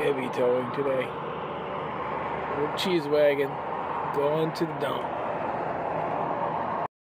heavy towing today. Cheese wagon going to the dump.